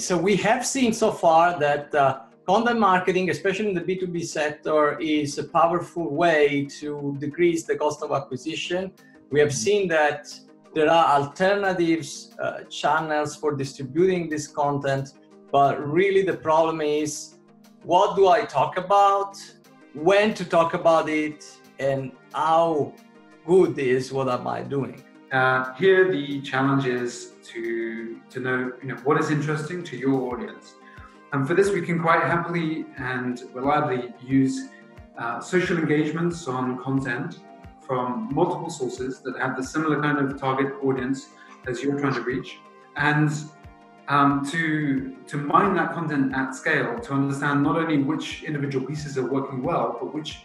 So we have seen so far that uh, content marketing, especially in the B2B sector, is a powerful way to decrease the cost of acquisition. We have seen that there are alternatives uh, channels for distributing this content, but really the problem is what do I talk about, when to talk about it, and how good is what am I doing? Uh, here, the challenge is to to know you know what is interesting to your audience, and for this, we can quite happily and reliably use uh, social engagements on content from multiple sources that have the similar kind of target audience as you're trying to reach, and um, to to mine that content at scale to understand not only which individual pieces are working well, but which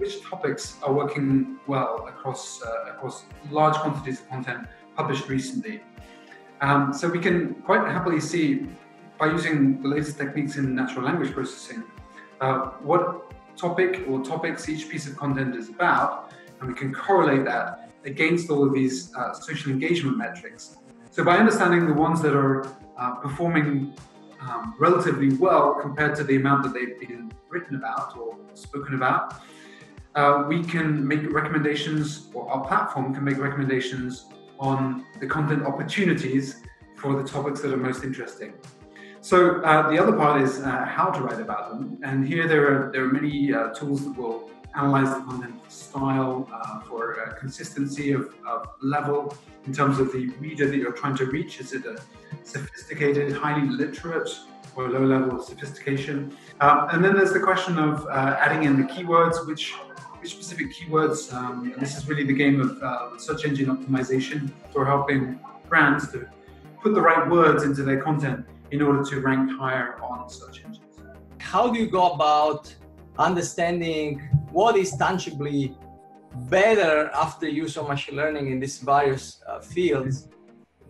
which topics are working well across uh, across large quantities of content published recently. Um, so we can quite happily see by using the latest techniques in natural language processing uh, what topic or topics each piece of content is about, and we can correlate that against all of these uh, social engagement metrics. So by understanding the ones that are uh, performing um, relatively well compared to the amount that they've been written about or spoken about, uh, we can make recommendations, or our platform can make recommendations on the content opportunities for the topics that are most interesting. So uh, the other part is uh, how to write about them, and here there are there are many uh, tools that will analyze the content style uh, for uh, consistency of, of, level in terms of the reader that you're trying to reach. Is it a sophisticated, highly literate, or low level of sophistication? Uh, and then there's the question of adding in the keywords, which which specific keywords. Um, this is really the game of uh, search engine optimization for helping brands to put the right words into their content in order to rank higher on search engines. How do you go about understanding what is tangibly better after use of machine learning in these various uh, fields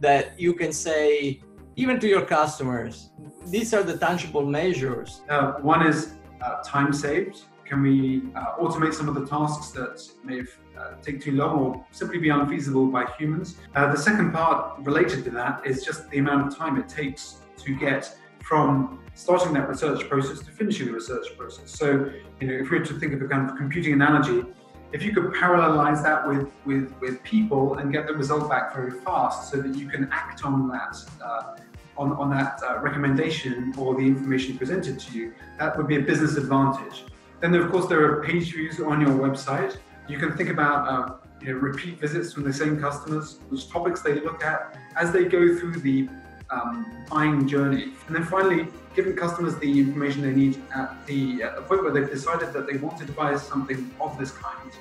that you can say even to your customers these are the tangible measures uh, one is uh, time saved can we uh, automate some of the tasks that may uh, take too long or simply be unfeasible by humans? Uh, the second part related to that is just the amount of time it takes to get from starting that research process to finishing the research process. So, you know, if we were to think of a kind of computing analogy, if you could parallelize that with, with, with people and get the result back very fast so that you can act on that uh, on, on that uh, recommendation or the information presented to you, that would be a business advantage. Then, of course, there are page views on your website. You can think about uh, you know, repeat visits from the same customers, which topics they look at as they go through the um, buying journey. And then finally, giving customers the information they need at the, at the point where they've decided that they wanted to buy something of this kind.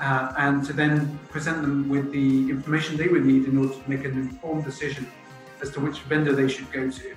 Uh, and to then present them with the information they would need in order to make an informed decision as to which vendor they should go to.